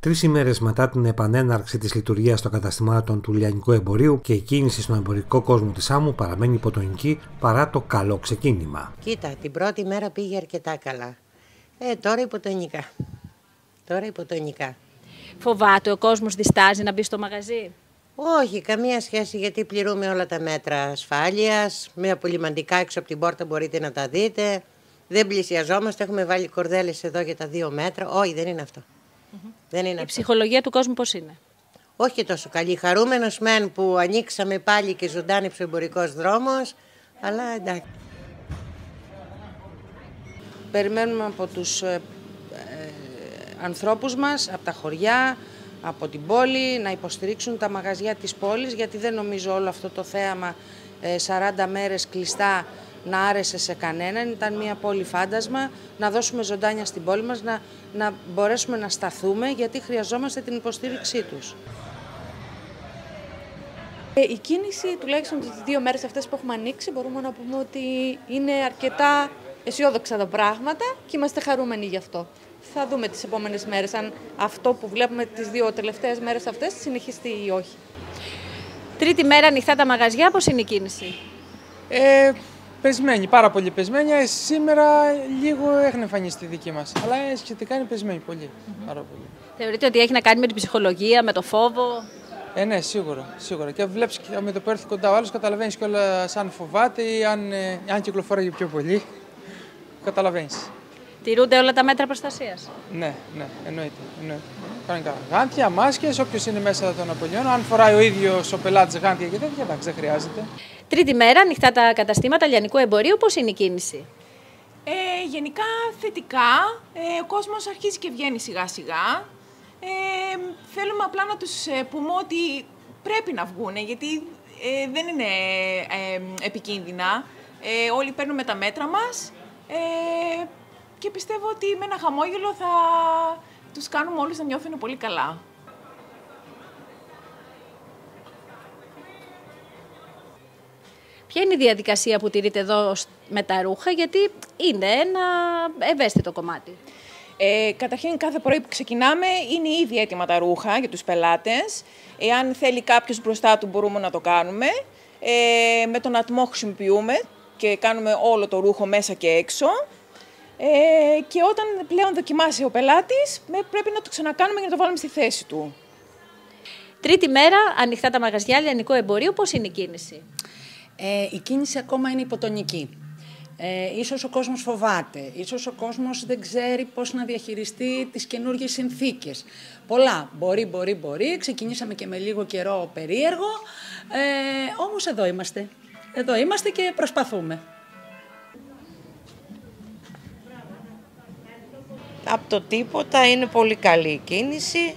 Τρεις ημέρες μετά την επανέναρξη της λειτουργίας των καταστημάτων του λιανικού εμπορίου και η κίνηση στον εμπορικό κόσμο της άμμου παραμένει υποτονική παρά το καλό ξεκίνημα. Κοίτα, την πρώτη μέρα πήγε αρκετά καλά. Ε, τώρα υποτονικά. Τώρα υποτονικά. Φοβάται ο κόσμος, διστάζει να μπει στο μαγαζί; Όχι, καμία σχέση γιατί πληρούμε όλα τα μέτρα ασφάλειας, με απολυμαντικά έξω από την πόρτα μπορείτε να τα δείτε. Δεν πλησιαζόμαστε, έχουμε βάλει κορδέλες εδώ για τα δύο μέτρα. Όχι, δεν είναι αυτό. Δεν είναι Η ψυχολογία του κόσμου πώς είναι; Όχι και τόσο καλή. Χαρούμενος μεν που ανοίξαμε πάλι και ζωντάνεψε ο εμπορικός δρόμος, αλλά εντάξει. Περιμένουμε από τους ε, ε, ανθρώπους μας, από τα χωριά, από την πόλη, να υποστηρίξουν τα μαγαζιά της πόλης, γιατί δεν νομίζω όλο αυτό το θέαμα ε, 40 μέρες κλειστά να άρεσε σε κανέναν. Ήταν μια πόλη φάντασμα, να δώσουμε ζωντάνια στην πόλη μας, να, να μπορέσουμε να σταθούμε, γιατί χρειαζόμαστε την υποστήριξή τους. Ε, η κίνηση, τουλάχιστον τις δύο μέρες αυτές που έχουμε ανοίξει, μπορούμε να πούμε ότι είναι αρκετά αισιόδοξα τα πράγματα και είμαστε χαρούμενοι γι' αυτό. Θα δούμε τις επόμενες μέρες αν αυτό που βλέπουμε τις δύο τελευταίες μέρες αυτές συνεχιστεί ή όχι. Τρίτη μέρα ανοιχτά τα μαγαζιά, πώς είναι η κίνηση; Ε, πεσμένη, πάρα πολύ πεσμένη. Ε, σήμερα λίγο έχουν εμφανιστεί τη δική μας. Αλλά ε, σχετικά είναι πεσμένη πολύ. Πάρα πολύ. Θεωρείτε ότι έχει να κάνει με την ψυχολογία, με το φόβο; Ε, ναι, σίγουρα. σίγουρα. Και βλέπεις και με το που έρθει κοντά ο άλλος, καταλαβαίνεις κιόλας αν φοβάται ή αν, ε, αν κυκλοφορεί πιο πολύ. Καταλαβαίνεις. Τηρούνται όλα τα μέτρα προστασίας. Ναι, ναι, εννοείται. εννοείται. Κανονικά. Γάντια, μάσκες, όποιος είναι μέσα των απολειών. Αν φοράει ο ίδιος ο πελάτης γάντια και τέτοια, εντάξει, δεν χρειάζεται. Τρίτη μέρα ανοιχτά τα καταστήματα λιανικού εμπορίου, πώς είναι η κίνηση; Ε, γενικά θετικά. Ε, ο κόσμος αρχίζει και βγαίνει σιγά σιγά. Ε, θέλουμε απλά να τους ε, πούμε ότι πρέπει να βγουν, γιατί ε, δεν είναι ε, επικίνδυνα. Ε, όλοι παίρνουμε τα μέτρα μας ε, και πιστεύω ότι με ένα χαμόγελο θα τους κάνουμε όλους να νιώθουν πολύ καλά. Ποια είναι η διαδικασία που τηρείτε εδώ με τα ρούχα, γιατί είναι ένα ευαίσθητο κομμάτι. Ε, καταρχήν, κάθε πρωί που ξεκινάμε είναι ήδη έτοιμα τα ρούχα για τους πελάτες. Εάν θέλει κάποιος μπροστά του μπορούμε να το κάνουμε. Ε, με τον ατμό χρησιμοποιούμε και κάνουμε όλο το ρούχο μέσα και έξω. Ε, και όταν πλέον δοκιμάσει ο πελάτης, πρέπει να το ξανακάνουμε για να το βάλουμε στη θέση του. Τρίτη μέρα, ανοιχτά τα μαγαζιά λιανικού εμπορίου, πώς είναι η κίνηση; Ε, η κίνηση ακόμα είναι υποτονική. Ε, ίσως ο κόσμος φοβάται, ίσως ο κόσμος δεν ξέρει πώς να διαχειριστεί τις καινούργιες συνθήκες. Πολλά, μπορεί, μπορεί, μπορεί, ξεκινήσαμε και με λίγο καιρό περίεργο, ε, όμως εδώ είμαστε. Εδώ είμαστε και προσπαθούμε. Από το τίποτα είναι πολύ καλή η κίνηση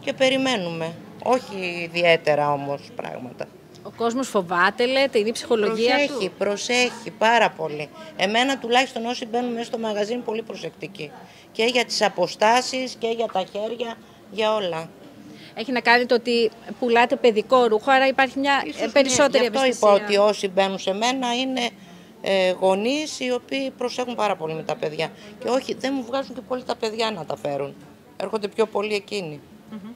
και περιμένουμε. Όχι ιδιαίτερα όμως πράγματα. Ο κόσμος φοβάται, λέτε, είναι η ψυχολογία προσέχει, του; Προσέχει, πάρα πολύ. Εμένα τουλάχιστον όσοι μπαίνουν μέσα στο μαγαζί είναι πολύ προσεκτικοί. Και για τις αποστάσεις και για τα χέρια, για όλα. Έχει να κάνει το ότι πουλάτε παιδικό ρούχο, άρα υπάρχει μια Ίσως, ε, περισσότερη ναι, γι' αυτό ευαισθησία. είπα ότι όσοι μπαίνουν σε μένα είναι ε, γονείς οι οποίοι προσέχουν πάρα πολύ με τα παιδιά. Και όχι, δεν μου βγάζουν και πολύ τα παιδιά να τα φέρουν. Έρχονται πιο πολύ εκείνοι. Μμμ.